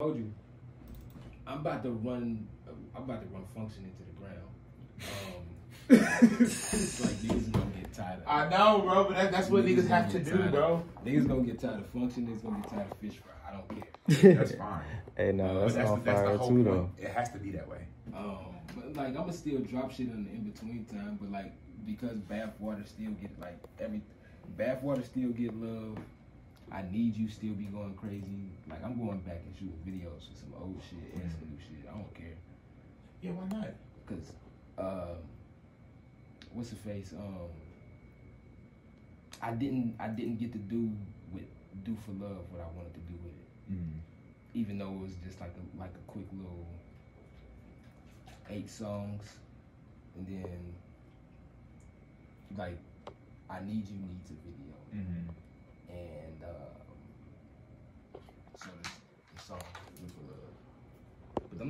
told you, I'm about to run. I'm about to run function into the ground. Um, it's like niggas gonna get tired. Of, I know, bro, but that, that's what niggas have to do, bro. of- Niggas gonna get tired of function. Niggas gonna get tired of fish fry. I don't care. That's fine. Hey, no, that's, that's, on that's fire the whole too, point. though. It has to be that way. Um, but like I'ma still drop shit in the in between time, but like because bathwater still get like every bathwater still get love. I need you still be going crazy. Like I'm going back and shooting videos for some old shit and some new shit. I don't care. Yeah, why not? Cause uh, what's the face? Um, I didn't I didn't get to do with do for love what I wanted to do with it, even though it was just like a like a quick little eight songs, and then like I need you needs a video, Mm-hmm. and um, so the, the